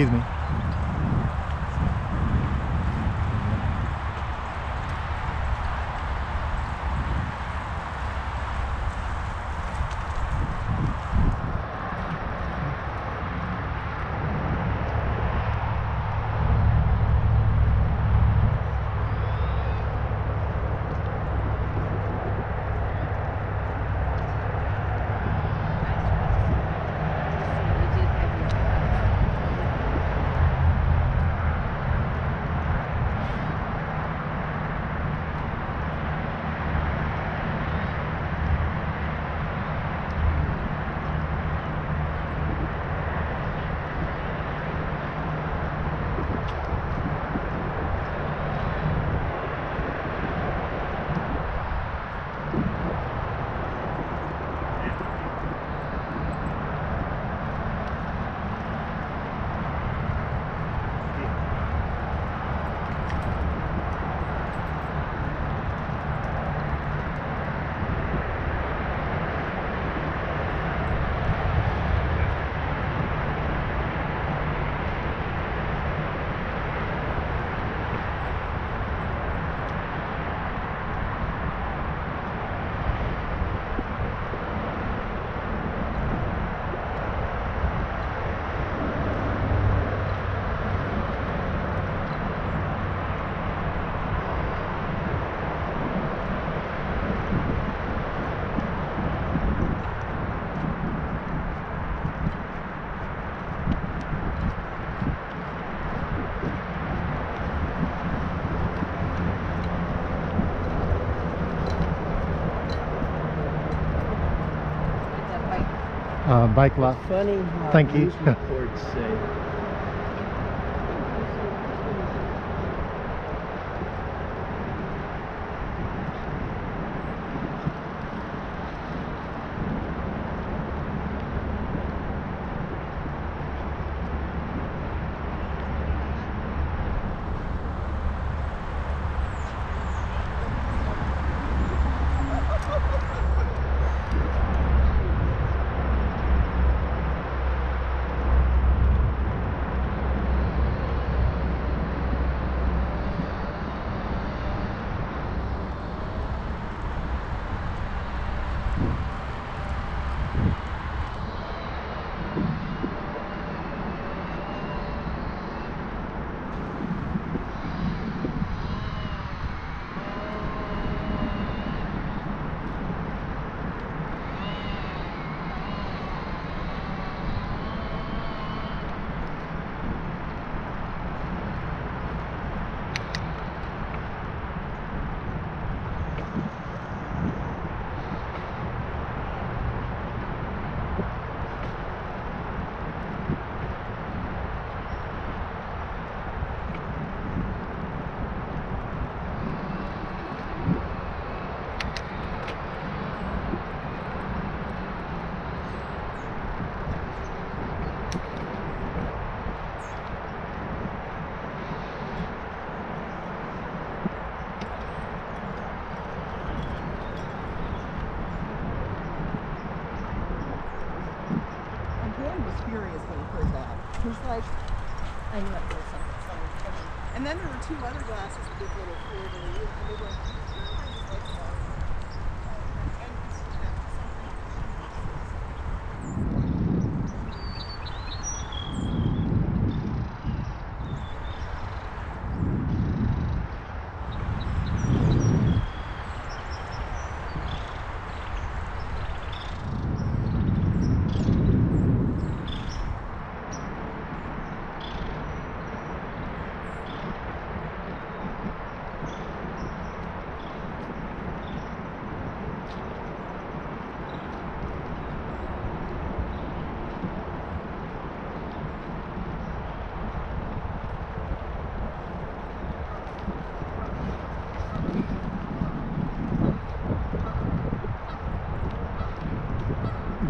Excuse me. Bike lot. Funny Thank you. Was furious when he heard that. He's like, I knew it was something funny coming. And then there were two other glasses that did little flirty, and they went, "Oh,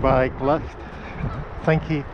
Bike left. Thank you.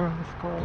Squirrel, squirrel.